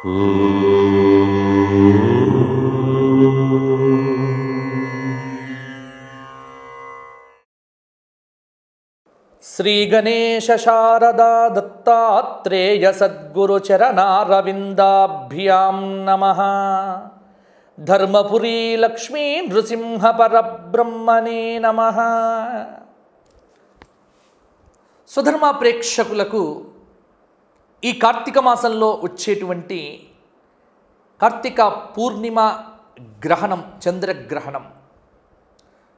శ్రీ గణేశ శారదా దత్తాత్రేయ సద్గురు చరణారవిందాభ్యాం నమ. ధర్మపురీ లక్ష్మీ నృసింహ పరబ్రహ్మణే నమ. సుధర్మ ప్రేక్షకులకు ఈ కార్తీక మాసంలో వచ్చేటువంటి కార్తీక పూర్ణిమ గ్రహణం చంద్రగ్రహణం.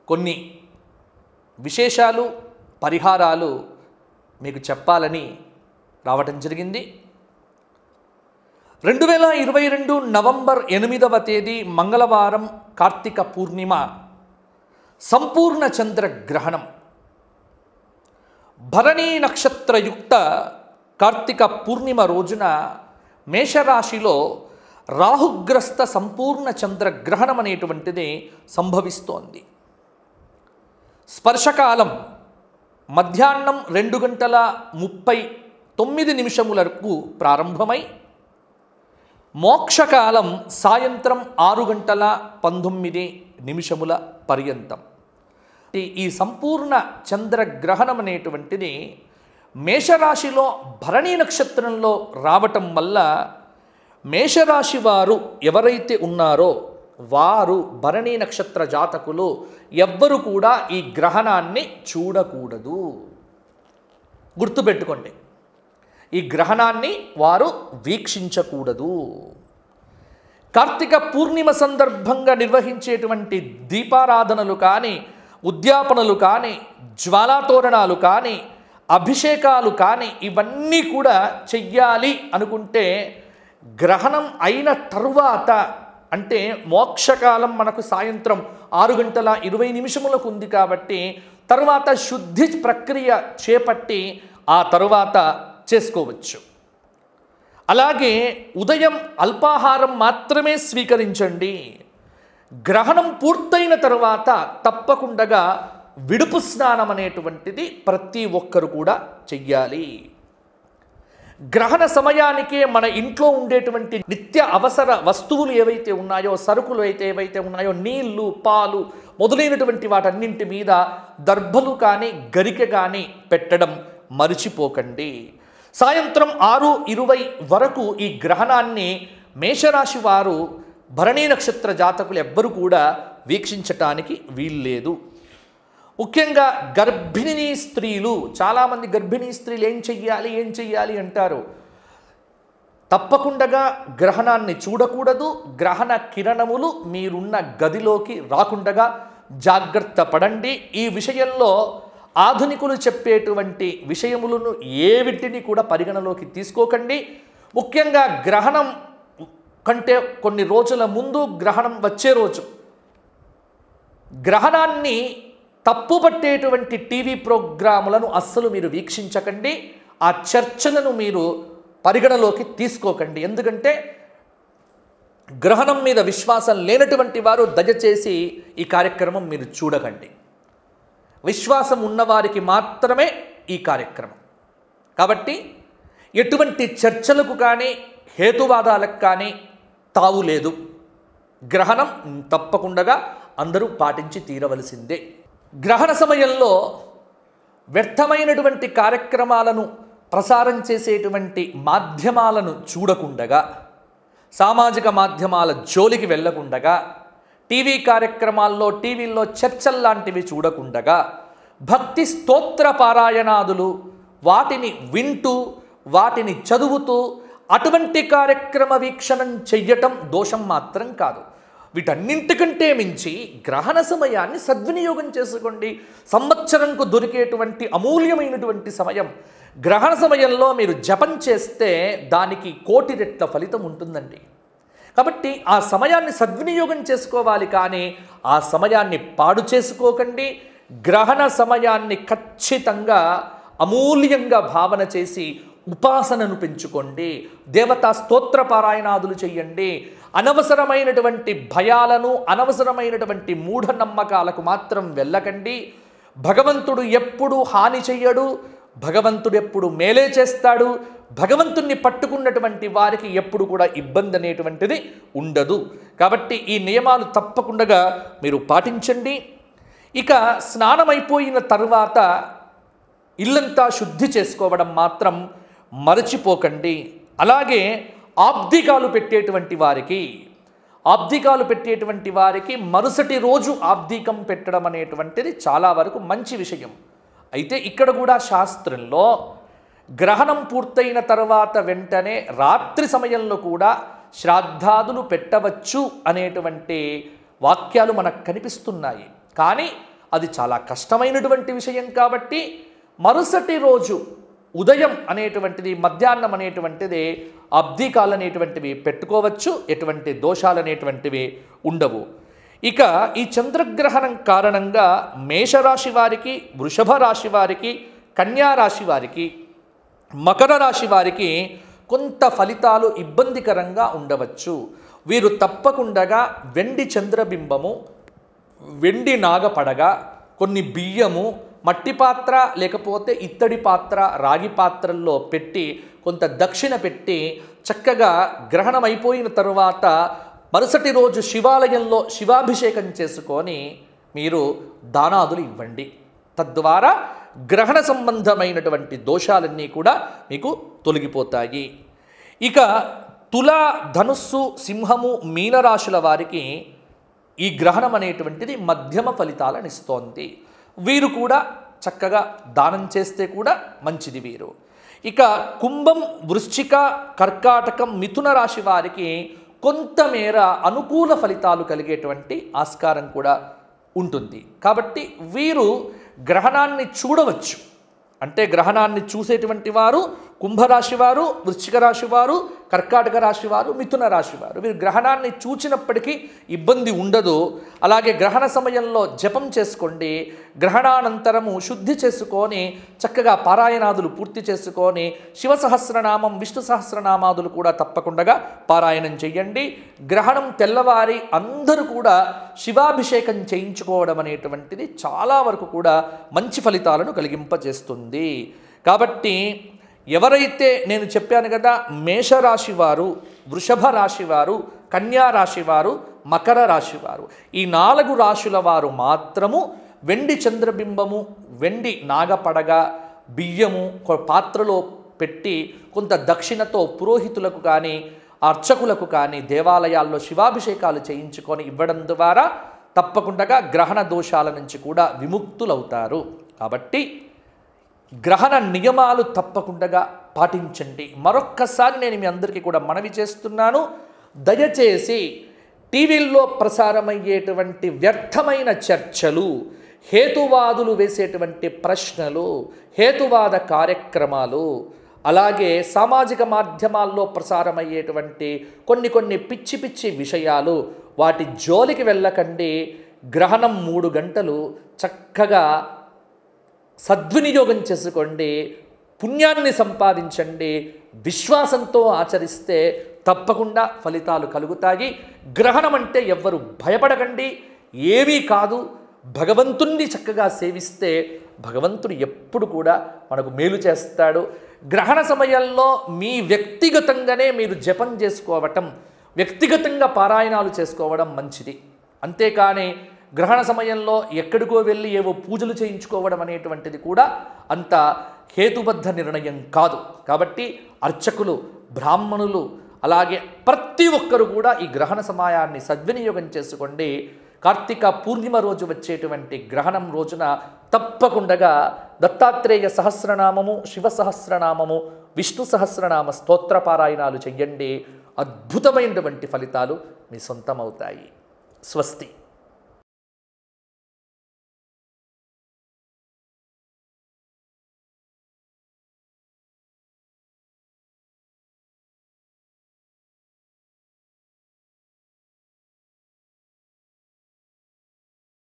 కొన్ని విశేషాలు పరిహారాలు మీకు చెప్పాలని రావటం జరిగింది. రెండు వేల ఇరవై రెండు నవంబర్ ఎనిమిదవ తేదీ మంగళవారం కార్తీక పూర్ణిమ సంపూర్ణ చంద్రగ్రహణం. భరణీ నక్షత్రయుక్త కార్తీక పూర్ణిమ రోజున మేషరాశిలో రాహుగ్రస్త సంపూర్ణ చంద్రగ్రహణం అనేటువంటిది సంభవిస్తోంది. స్పర్శకాలం మధ్యాహ్నం రెండు గంటల ముప్పై తొమ్మిది నిమిషములకు ప్రారంభమై మోక్షకాలం సాయంత్రం ఆరు గంటల పంతొమ్మిది నిమిషముల పర్యంతం. ఈ- సంపూర్ణ చంద్రగ్రహణం అనేటువంటిది మేషరాశిలో భరణీ నక్షత్రంలో రావటం వల్ల మేషరాశి వారు ఎవరైతే ఉన్నారో వారు భరణీ నక్షత్ర జాతకులు ఎవ్వరు కూడా ఈ గ్రహణాన్ని చూడకూడదు. గుర్తుపెట్టుకోండి. ఈ గ్రహణాన్ని వారు వీక్షించకూడదు. కార్తీక పూర్ణిమ సందర్భంగా నిర్వహించేటువంటి దీపారాధనలు కానీ ఉద్యాపనలు కానీ జ్వాలాతోరణాలు కానీ అభిషేకాలు కానీ ఇవన్నీ కూడా చెయ్యాలి అనుకుంటే గ్రహణం అయిన తరువాత అంటే మోక్షకాలం మనకు సాయంత్రం ఆరు గంటల ఇరవై నిమిషములకు ఉంది కాబట్టి తరువాత శుద్ధి ప్రక్రియ చేపట్టి ఆ తరువాత చేసుకోవచ్చు. అలాగే ఉదయం అల్పాహారం మాత్రమే స్వీకరించండి. గ్రహణం పూర్తయిన తర్వాత తప్పకుండా విడుపు స్నానం అనేటువంటిది ప్రతి ఒక్కరు కూడా చెయ్యాలి. గ్రహణ సమయానికే మన ఇంట్లో ఉండేటువంటి నిత్య అవసర వస్తువులు ఏవైతే ఉన్నాయో సరుకులు అయితే ఏవైతే ఉన్నాయో నీళ్ళు పాలు మొదలైనటువంటి వాటన్నింటి మీద దర్భలు కానీ గరిక కానీ పెట్టడం మరిచిపోకండి. సాయంత్రం ఆరు ఇరవై వరకు ఈ గ్రహణాన్ని మేషరాశి వారు భరణీ నక్షత్ర జాతకులు ఎవ్వరు కూడా వీక్షించటానికి వీల్లేదు. ముఖ్యంగా గర్భిణీ స్త్రీలు చాలామంది గర్భిణీ స్త్రీలు ఏం చెయ్యాలి ఏం చెయ్యాలి అంటారు? తప్పకుండా గ్రహణాన్ని చూడకూడదు గ్రహణ కిరణములు మీరున్న గదిలోకి రాకుండగా జాగ్రత్త పడండి. ఈ విషయంలో ఆధునికులు చెప్పేటువంటి విషయములను ఏవిటిని కూడా పరిగణలోకి తీసుకోకండి. ముఖ్యంగా గ్రహణం కంటే కొన్ని రోజుల ముందు గ్రహణం వచ్చే రోజు. గ్రహణాన్ని తప్పు పట్టేటువంటి టీవీ ప్రోగ్రాములను అస్సలు మీరు వీక్షించకండి. ఆ చర్చలను మీరు పరిగణలోకి తీసుకోకండి. ఎందుకంటే గ్రహణం మీద విశ్వాసం లేనటువంటి వారు దయచేసి ఈ కార్యక్రమం మీరు చూడకండి. విశ్వాసం ఉన్నవారికి మాత్రమే ఈ కార్యక్రమం. కాబట్టి ఎటువంటి చర్చలకు కానీ హేతువాదాలకు కానీ తావు లేదు. గ్రహణం తప్పకుండా అందరూ పాటించి తీరవలసిందే. గ్రహణ సమయంలో వ్యర్థమైనటువంటి కార్యక్రమాలను ప్రసారం చేసేటువంటి మాధ్యమాలను చూడకుండగా సామాజిక మాధ్యమాల జోలికి వెళ్ళకుండగా టీవీ కార్యక్రమాల్లో టీవీల్లో చర్చల్లాంటివి చూడకుండగా భక్తి స్తోత్ర పారాయణాదులు వాటిని వింటూ వాటిని చదువుతూ అటువంటి కార్యక్రమ వీక్షణం చెయ్యటం దోషం మాత్రం కాదు. వీటన్నింటికంటే మించి గ్రహణ సమయాన్ని సద్వినియోగం చేసుకోండి. సంవత్సరంకు దొరికేటువంటి అమూల్యమైనటువంటి సమయం. గ్రహణ సమయంలో మీరు జపం చేస్తే దానికి కోటి రెట్ల ఫలితం ఉంటుందండి. కాబట్టి ఆ సమయాన్ని సద్వినియోగం చేసుకోవాలి కానీ ఆ సమయాన్ని పాడు చేసుకోకండి. గ్రహణ సమయాన్ని ఖచ్చితంగా అమూల్యంగా భావన చేసి ఉపాసనను పెంచుకోండి. దేవతా స్తోత్ర పారాయణాదులు చేయండి. అనవసరమైనటువంటి భయాలను అనవసరమైనటువంటి మూఢనమ్మకాలకు మాత్రం వెళ్ళకండి. భగవంతుడు ఎప్పుడు హాని చెయ్యడు భగవంతుడు ఎప్పుడు మేలే చేస్తాడు భగవంతుణ్ణి పట్టుకున్నటువంటి వారికి ఎప్పుడు కూడా ఇబ్బంది అనేటువంటిది ఉండదు. కాబట్టి ఈ నియమాలు తప్పకుండా మీరు పాటించండి. ఇక స్నానమైపోయిన తర్వాత ఇల్లంతా శుద్ధి చేసుకోవడం మాత్రం మరచిపోకండి. అలాగే ఆబ్దికాలు పెట్టేటువంటి వారికి ఆబ్దికాలు పెట్టేటువంటి వారికి మరుసటి రోజు ఆబ్దికం పెట్టడం అనేటువంటిది చాలా వరకు మంచి విషయం. అయితే ఇక్కడ కూడా శాస్త్రంలో గ్రహణం పూర్తయిన తర్వాత వెంటనే రాత్రి సమయంలో కూడా శ్రాద్ధాదులు పెట్టవచ్చు అనేటువంటి వాక్యాలు మనకు కనిపిస్తున్నాయి. కానీ అది చాలా కష్టమైనటువంటి విషయం కాబట్టి మరుసటి రోజు ఉదయం అనేటువంటిది మధ్యాహ్నం అనేటువంటిది అబ్దికాలు అనేటువంటివి పెట్టుకోవచ్చు ఎటువంటి దోషాలు అనేటువంటివి ఉండవు. ఇక ఈ చంద్రగ్రహణం కారణంగా మేషరాశి వారికి వృషభ రాశి వారికి కన్యా రాశి వారికి మకర రాశి వారికి కొంత ఫలితాలు ఇబ్బందికరంగా ఉండవచ్చు. వీరు తప్పకుండా వెండి చంద్రబింబము వెండి నాగపడగ కొన్ని బియ్యము మట్టి పాత్ర లేకపోతే ఇత్తడి పాత్ర రాగి పాత్రల్లో పెట్టి కొంత దక్షిణ పెట్టి చక్కగా గ్రహణం అయిపోయిన తరువాత మరుసటి రోజు శివాలయంలో శివాభిషేకం చేసుకొని మీరు దానాదులు ఇవ్వండి. తద్వారా గ్రహణ సంబంధమైనటువంటి దోషాలన్నీ కూడా మీకు తొలగిపోతాయి. ఇక తుల ధనుస్సు సింహము మీనరాశుల వారికి ఈ గ్రహణం అనేటువంటిది మధ్యమ ఫలితాలను ఇస్తోంది. వీరు కూడా చక్కగా దానం చేస్తే కూడా మంచిది వీరు. ఇక కుంభం వృశ్చిక కర్కాటకం మిథున రాశి వారికి కొంతమేర అనుకూల ఫలితాలు కలిగేటువంటి ఆస్కారం కూడా ఉంటుంది. కాబట్టి వీరు గ్రహణాన్ని చూడవచ్చు. అంటే గ్రహణాన్ని చూసేటువంటి వారు కుంభరాశి వారు వృశ్చిక రాశి వారు కర్కాటక రాశి వారు మిథున రాశి వారు వీరు గ్రహణాన్ని చూచినప్పటికీ ఇబ్బంది ఉండదు. అలాగే గ్రహణ సమయంలో జపం చేసుకోండి. గ్రహణానంతరము శుద్ధి చేసుకొని చక్కగా పారాయణాదులు పూర్తి చేసుకొని శివ సహస్రనామం విష్ణు సహస్రనామాదులు కూడా తప్పకుండా పారాయణం చేయండి గ్రహణం తెల్లవారి అందరూ కూడా శివాభిషేకం చేయించుకోవడం అనేటువంటిది చాలా వరకు కూడా మంచి ఫలితాలను కలిగింపజేస్తుంది. కాబట్టి ఎవరైతే నేను చెప్పాను కదా మేషరాశి వారు వృషభ రాశి వారు కన్యా రాశి వారు మకర రాశి వారు ఈ నాలుగు రాశుల వారు మాత్రము వెండి చంద్రబింబము వెండి నాగపడగ బియ్యము పాత్రలో పెట్టి కొంత దక్షిణతో పురోహితులకు కానీ అర్చకులకు కానీ దేవాలయాల్లో శివాభిషేకాలు చేయించుకొని ఇవ్వడం ద్వారా తప్పకుండా గ్రహణ దోషాల నుంచి కూడా విముక్తులవుతారు. కాబట్టి గ్రహణ నియమాలు తప్పకుండా పాటించండి. మరొక్కసారి నేను మీ అందరికీ కూడా మనవి చేస్తున్నాను. దయచేసి టీవీల్లో ప్రసారమయ్యేటువంటి వ్యర్థమైన చర్చలు హేతువాదులు వేసేటువంటి ప్రశ్నలు హేతువాద కార్యక్రమాలు అలాగే సామాజిక మాధ్యమాల్లో ప్రసారమయ్యేటువంటి కొన్ని కొన్ని పిచ్చి పిచ్చి విషయాలు వాటి జోలికి వెళ్ళకండి. గ్రహణం మూడు గంటలు చక్కగా సద్వినియోగం చేసుకోండి పుణ్యాన్ని సంపాదించండి విశ్వాసంతో ఆచరిస్తే తప్పకుండా ఫలితాలు కలుగుతాయి. గ్రహణం అంటే ఎవ్వరు భయపడకండి ఏమీ కాదు. భగవంతుణ్ణి చక్కగా సేవిస్తే భగవంతుడు ఎప్పుడు కూడా మనకు మేలు చేస్తాడు. గ్రహణ సమయంలో మీ వ్యక్తిగతంగానే మీరు జపం చేసుకోవటం వ్యక్తిగతంగా పారాయణాలు చేసుకోవడం మంచిది. అంతేకాని గ్రహణ సమయంలో ఎక్కడికో వెళ్ళి ఏవో పూజలు చేయించుకోవడం అనేటువంటిది కూడా అంత హేతుబద్ధ నిర్ణయం కాదు. కాబట్టి అర్చకులు బ్రాహ్మణులు అలాగే ప్రతి ఒక్కరు కూడా ఈ గ్రహణ సమయాన్ని సద్వినియోగం చేసుకోండి. కార్తీక పూర్ణిమ రోజు వచ్చేటువంటి గ్రహణం రోజున తప్పకుండా దత్తాత్రేయ సహస్రనామము శివ సహస్రనామము విష్ణు సహస్రనామ స్తోత్ర పారాయణాలు చెయ్యండి. అద్భుతమైనటువంటి ఫలితాలు మీ సొంతమవుతాయి. స్వస్తి.